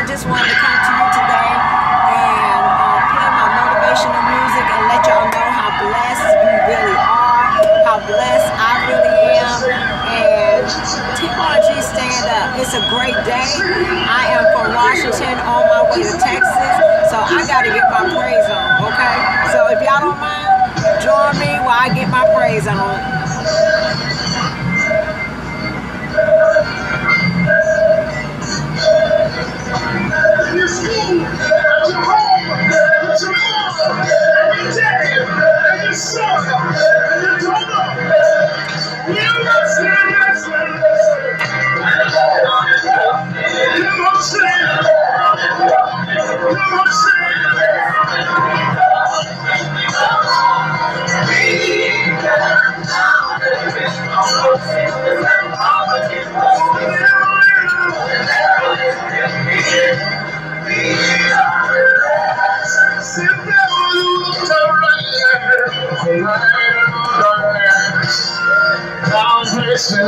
I just wanted to come to you today and uh, play my motivational music and let y'all know how blessed you really are, how blessed I really am. And TRG stand up. It's a great day. I am from Washington on my way to Texas, so I got to get my praise on, okay? So if y'all don't mind, join me while I get my praise on.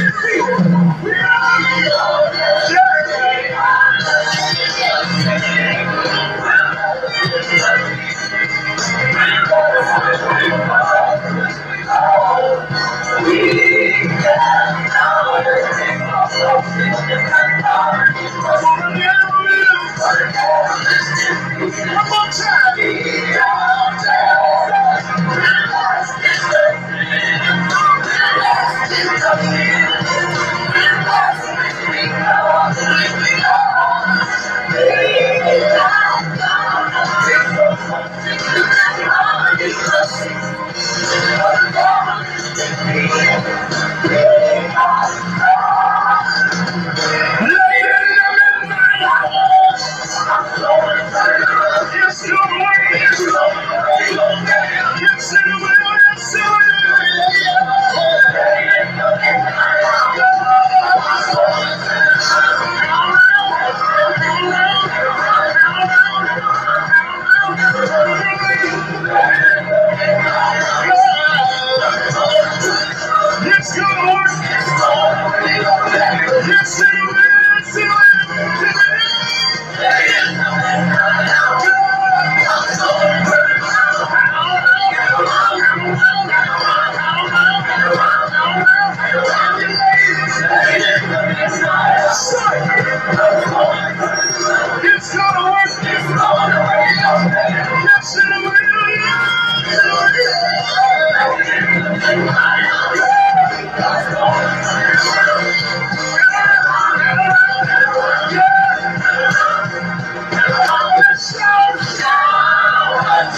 Oh,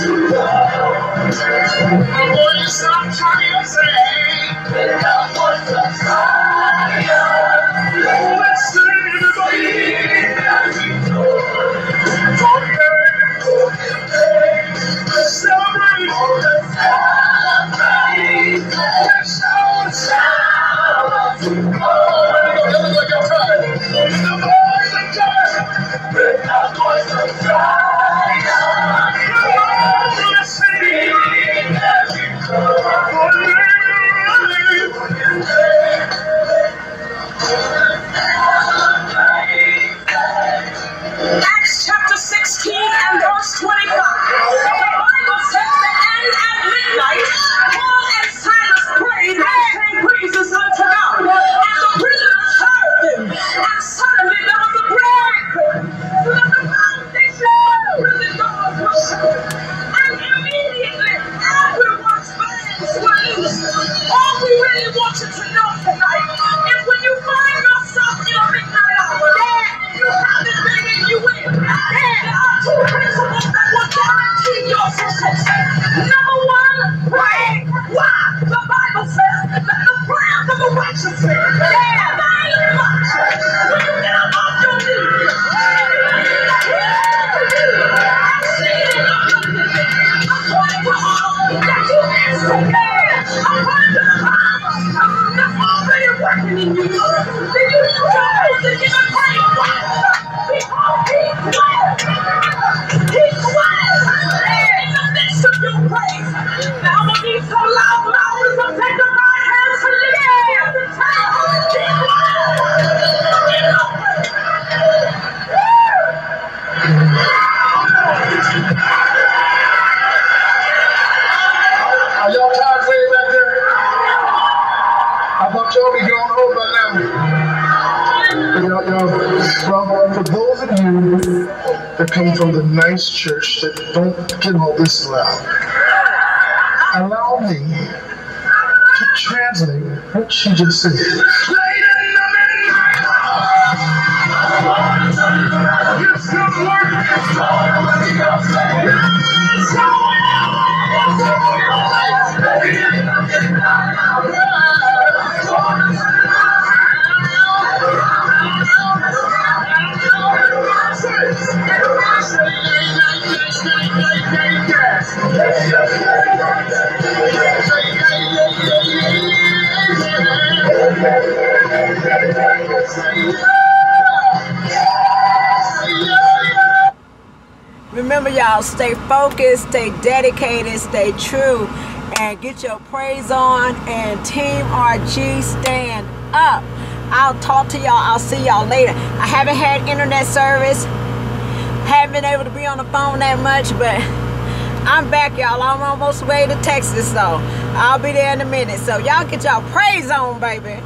The boy is not trying to say. For those of you that come from the nice church that don't get all this loud, allow me to translate what she just said. Remember, y'all, stay focused, stay dedicated, stay true, and get your praise on. And Team RG, stand up. I'll talk to y'all. I'll see y'all later. I haven't had internet service, haven't been able to be on the phone that much, but I'm back, y'all. I'm almost way to Texas, so I'll be there in a minute. So y'all get y'all praise on, baby.